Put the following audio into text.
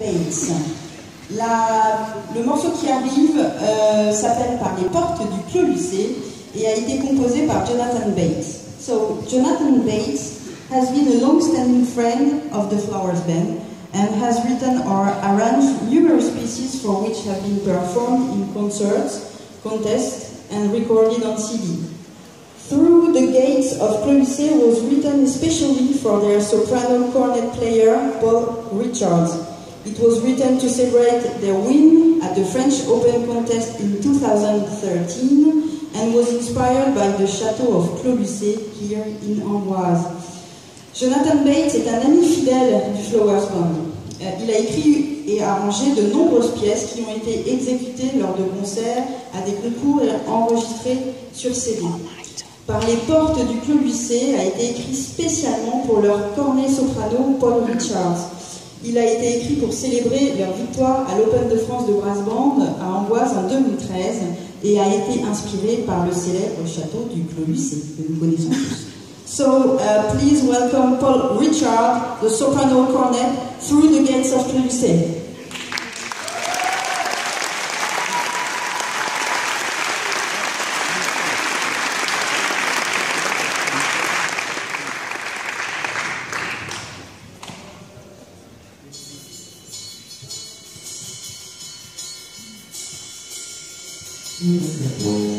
Bates. Le morceau qui arrive euh, s'appelle Par les portes du Clos Lucé et a été composé par Jonathan Bates. So, Jonathan Bates has been a long-standing friend of the Flowers Band and has written or arranged numerous pieces for which have been performed in concerts, contests, and recorded on CD. Through the Gates of Clos was written especially for their soprano cornet player Paul Richards. It was written to celebrate their win at the French Open contest in 2013 and was inspired by the château of Clos here in Amboise. Jonathan Bates est un ami fidèle du Flowers Band. Euh, il a écrit et arrangé de nombreuses pièces qui ont été exécutées lors de concerts, à des concours et enregistrées sur CD. Par les portes du Clos Lucé a été écrit spécialement pour leur cornet soprano Paul Richards. Il a été écrit pour célébrer leur victoire à l'Open de France de Brass Band à Amboise en 2013 et a été inspiré par le célèbre château du Clos Lucé que nous connaissons tous. So uh, please welcome Paul Richard, the soprano cornet, through the gates of Clos Jesus.